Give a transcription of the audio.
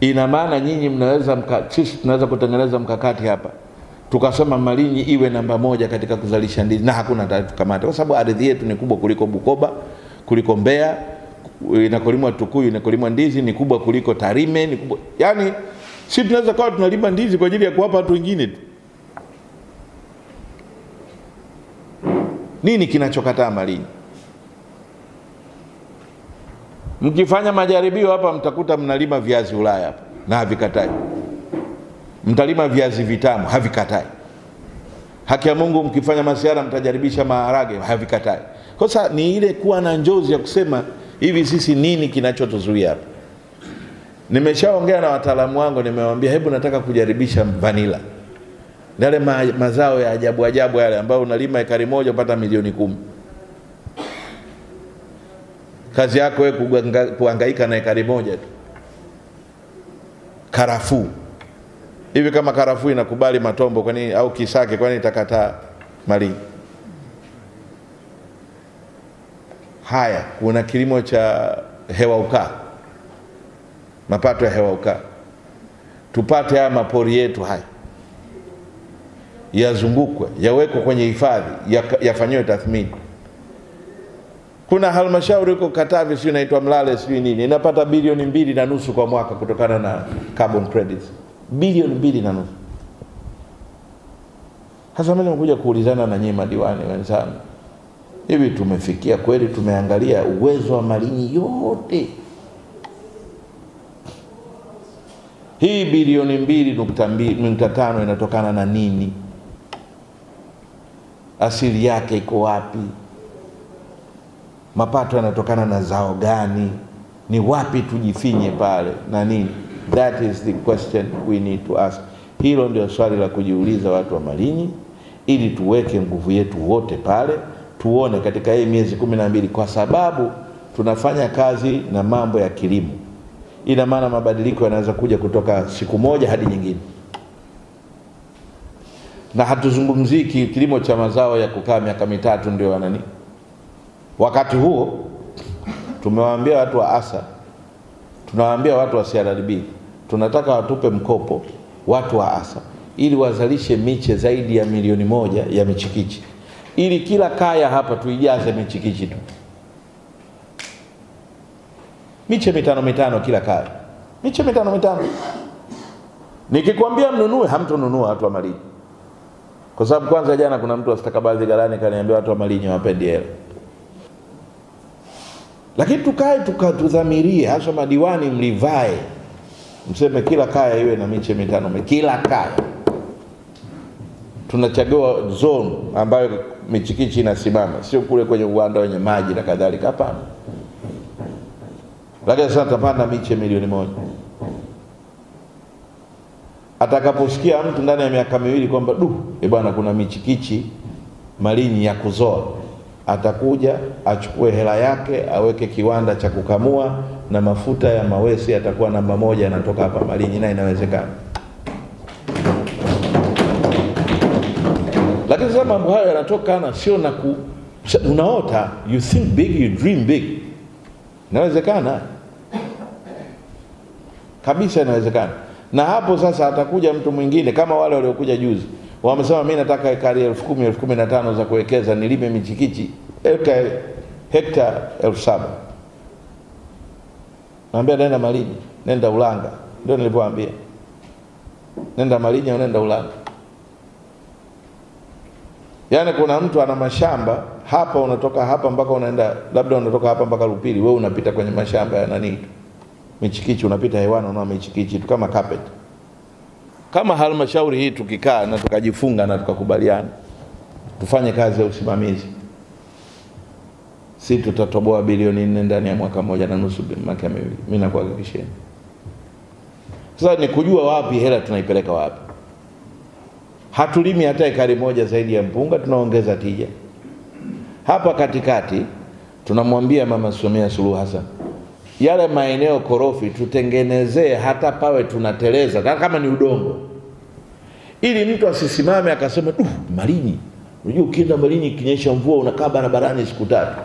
Ina maana nyinyi mnaweza mka, sisi tunaweza kutengeneza mkakati hapa tukasema Malinyi iwe namba moja katika kuzalisha ndizi na hakuna atatukamata, kwa sababu ardhi yetu ni kubwa kuliko Bukoba, kuliko Mbeya, inakolimwa Tukuyu, inakolimwa ndizi ni kubwa kuliko Tarime, ni kubwa yani, si tunaweza kawa tunalima ndizi kwa ajili ya kuwapa watu wengine tu. Nini kinachokataa Malinyi? Mkifanya majaribio hapa, mtakuta mnalima viazi Ulaya hapa na havikatai mtalima viazi vitamu havikatai. Haki ya Mungu, mkifanya masiara mtajaribisha maharage havikatai. Kosa ni ile kuwa na njozi ya kusema hivi, sisi nini kinachotuzuia hapa? Nimeshaongea na wataalamu wangu, nimewaambia hebu nataka kujaribisha vanila, yale ma, mazao ya ajabu ajabu yale ambayo unalima ekari moja upata milioni kumi. Kazi yako wewe kuhangaika na ekari moja tu. Karafuu hivi kama karafuu inakubali matombo kwa nini, au kisake kwa nini itakataa mali Haya, kuna kilimo cha hewa ukaa, mapato ya hewa ukaa. Tupate haya mapori yetu haya yazungukwe, yawekwe kwenye hifadhi, yafanyiwe tathmini. Kuna halmashauri huko Katavi, sijui inaitwa Mlale, sijui nini, inapata bilioni mbili na nusu kwa mwaka kutokana na carbon credits bilioni mbili na nusu. Sasa mimi nimekuja kuulizana na nyinyi madiwani wenzangu, hivi tumefikia kweli? Tumeangalia uwezo wa Malinyi yote hii bilioni mbili nukta mbili nukta tano inatokana na nini? Asili yake iko wapi? Mapato yanatokana na zao gani? Ni wapi tujifinye pale na nini? That is the question we need to ask. Hilo ndio swali la kujiuliza watu wa Malinyi, ili tuweke nguvu yetu wote pale, tuone katika hii miezi kumi na mbili, kwa sababu tunafanya kazi na mambo ya kilimo. Ina maana mabadiliko yanaweza kuja kutoka siku moja hadi nyingine, na hatuzungumzii kilimo cha mazao ya kukaa miaka mitatu ndio wanani. Wakati huo tumewaambia watu wa ASA, tunawaambia watu wa CRDB tunataka watupe mkopo watu wa ASA ili wazalishe miche zaidi ya milioni moja ya michikichi, ili kila kaya hapa tuijaze michikichi tu, miche mitano mitano kila kaya, miche mitano mitano. Nikikwambia mnunue, hamtununua watu wa Malinyi, kwa sababu kwanza, jana kuna mtu wa stakabadhi kaniambia watu wa Malinyi hawapendi hela lakini tukae tukatudhamirie, hasa madiwani, mlivae mseme kila kaya iwe na miche mitano, kila kaya. Tunachagua zone ambayo michikichi inasimama, sio kule kwenye uwanda wenye maji na kadhalika, hapana. Lakini sasa tutapanda miche milioni moja. Atakaposikia mtu ndani ya miaka miwili kwamba du, e bwana, kuna michikichi Malinyi ya kuzoa atakuja achukue hela yake aweke kiwanda cha kukamua na mafuta ya mawesi yatakuwa namba moja yanatoka hapa Malinyi, na inawezekana. Lakini sasa mambo hayo yanatokana sio na ku, unaota, you think big, you dream big. Inawezekana kabisa, inawezekana. Na hapo sasa atakuja mtu mwingine kama wale waliokuja juzi wamesema mi nataka hekari elfu kumi elfu kumi na tano za kuwekeza nilime michikichi hekta, hekta elfu saba naambia nenda Malinyi, nenda Ulanga. Ndio nilivyoambia nenda Malinyi au nenda Ulanga. Yaani kuna mtu ana mashamba hapa, unatoka hapa mpaka unaenda labda unatoka hapa mpaka Lupili, wewe unapita kwenye mashamba ya nani michikichi, unapita hewani unaona michikichi tu kama carpet kama halmashauri hii tukikaa na tukajifunga na tukakubaliana tufanye kazi ya usimamizi, si tutatoboa bilioni nne ndani ya mwaka mmoja na nusu, miaka miwili. Mimi nakuhakikishia. Sasa ni kujua wapi hela tunaipeleka wapi. Hatulimi hata ekari moja zaidi ya mpunga, tunaongeza tija. Hapa katikati tunamwambia Mama Samia Suluhu Hassan yale maeneo korofi tutengenezee, hata pawe tunateleza kama ni udongo, ili mtu asisimame akasema uh, Malinyi. Unajua ukienda Malinyi ikinyesha mvua unakaa barabarani siku tatu.